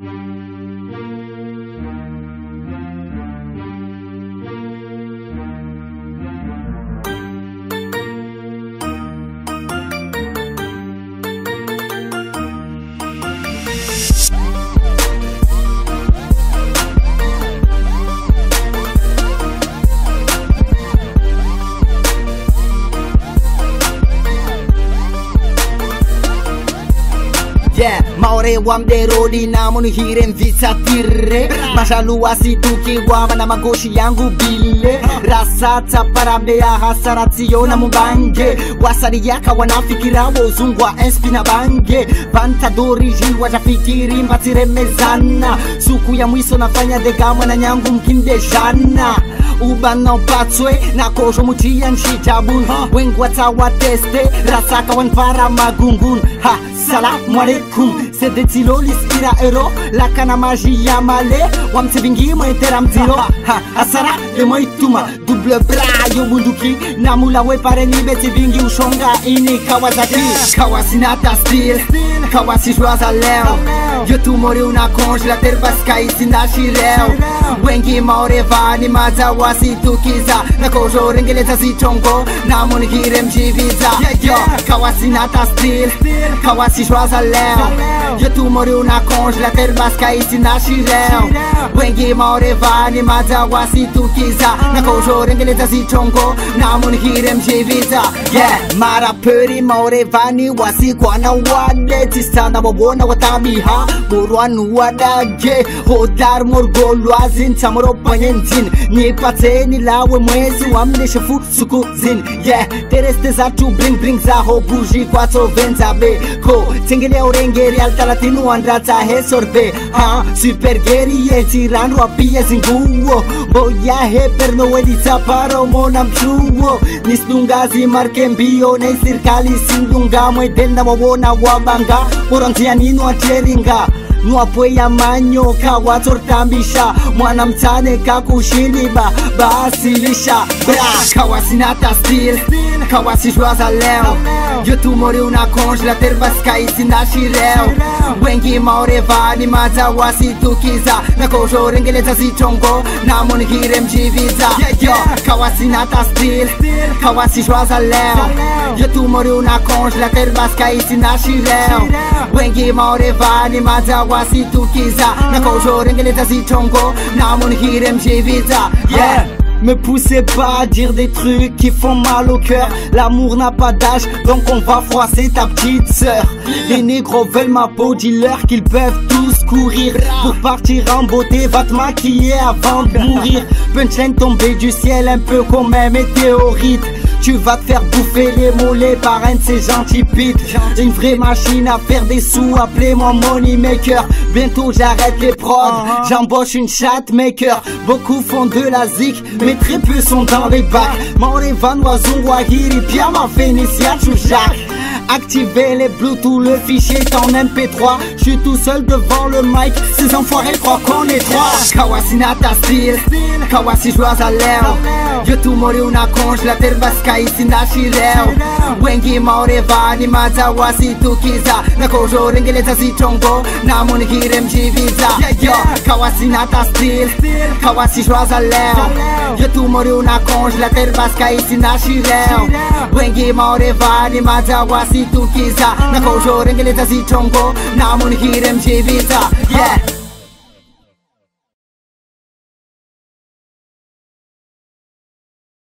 Mm-hmm. Yeah, maore wamderodi mvisa tire Mashalu tirre mashaluwasi tukiwama na magoshi yangu bile rasata tiyo na mubange yaka wanafikira wa enspi na bange vantadorigin wajafikiri mbatiremezana suku ya mwiso nafanya degamwa na nyangu mkindejana ubana upatswe na kosho mutia nshijabun wengwata wateste rasaka wanpara magungun. Ha salamu alaikum Sedeților li spira ero La cana magia male. Oam se vinghi mă teram zilo Ha, asara de mai tuma Dublă bra, eu munduki Namu la pare ni se vinghi ușonga Ini Kawasaki Kawasinata stil Kawasi joaza leo Eu tu mori una conj La terba sky sinda și leu. Wengi maure vani maza wasi tu kiza Na kojo ringeleza si chongo Na moni girem jiviza Yo, kawasinata stil Kawasi joaza leo Je tu mori una conj, la terbaska și si naši reo păi Wengi more vani, maza wasi tu kiza Na kožo rengele za si chongo, na mun hirem jeviza Yeah, mara puri more vani, wasi kwana wade Tisana wabona watamiha, buruan wadage Hodar mor golwazin, tamoro panyentin Nipateni lawe mwezi, wamneshe futsuku zin Yeah, tereste za tu bring bring za ho buji kwa to venza beko Tengele orenge real andrata he sorbe a super geri ye tirano apia zinguo. Boya he per no edita paro mona mchuo. Nisdungazi marke mbio ne sirkali sindunga. Mwedenda wawona wabanga porantia nino atieringa nwapweya manyoka mtane kakushiliba baasilisha bra kawasinata stil kawasishwaza leo yotumori una congelateur baskaisinashireo wengi maorevani maza wasitukiza na kojorengeleza zitongo namunigire mjiviza yo kawasinata stil kawasishwaza leo yotumori una congelateur baskaisinashireo wengi maorevani maza wasitukiza na kojorengeleza zitongo namunigire mjiviza yeah Me poussez pas à dire des trucs qui font mal au cœur. L'amour n'a pas d'âge donc on va froisser ta petite sœur. Les négros veulent ma peau, dis-leur qu'ils peuvent tous courir. Pour partir en beauté, va te maquiller avant de mourir. Punchline tombée du ciel un peu comme un météorite tu vas te faire bouffer les mollets par un de ces gentils pites Une vraie machine à faire des sous, appelez-moi money maker Bientôt j'arrête les prods, j'embauche une chat maker. Beaucoup font de la zik, mais très peu sont dans les bacs. Maurivan, Wazung, Wahiri, Piama, Phénicia, Choujak Activer les Bluetooth, le fichier est en MP3. Je suis tout seul devant le mic, ces enfoirés croient qu'on est trois. Kawasinata style, Kawasi joie à l'air. Yo tu mori una la terba sky sinashi leo. Wengi maureva ni mazawa mazawasi tukiza. Nakojo rengeleza si chongo, namuni girem jiviza. Yo, Kawasinata style, Kawasi joie à l'air. Yo tu mori una la terba sky sinashi leo. Wengi maureva ni mazawasi wasitukiza Na kwa rengeleza zitongo namunigire mjiviza Yeah